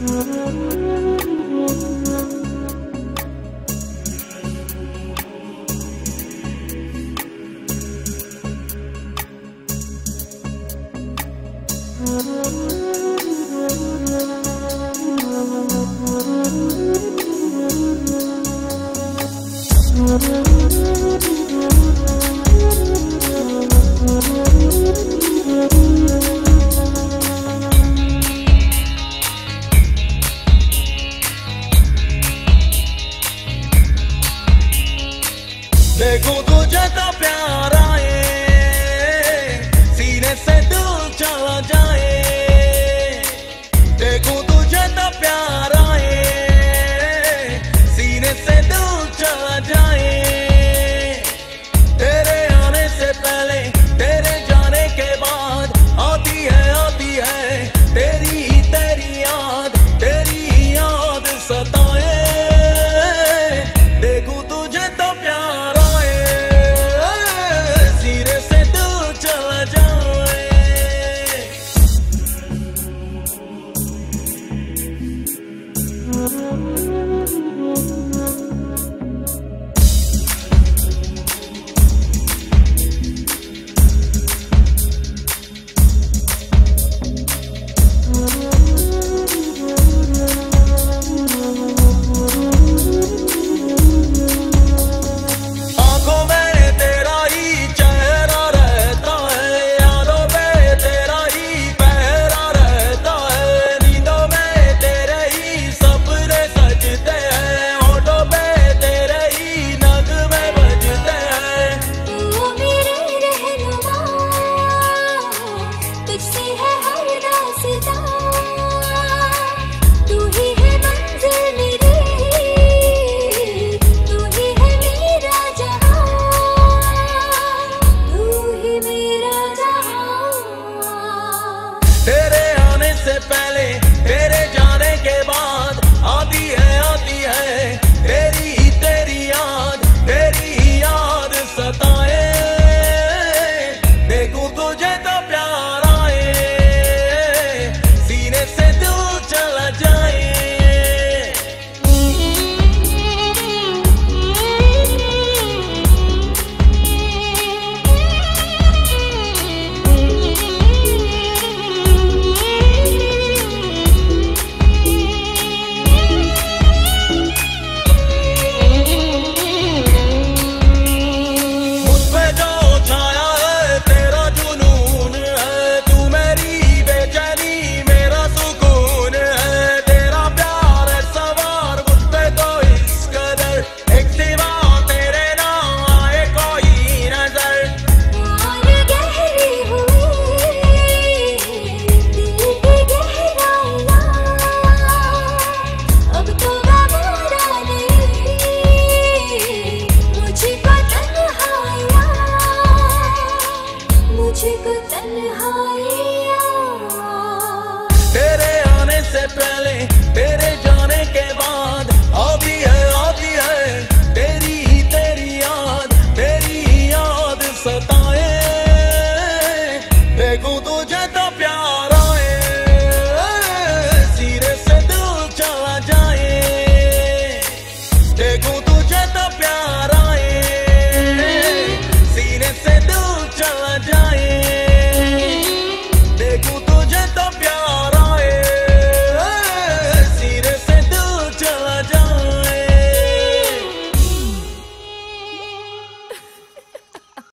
Música देखो तुझे तो प्यारा belly.